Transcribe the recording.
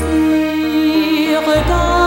plaisir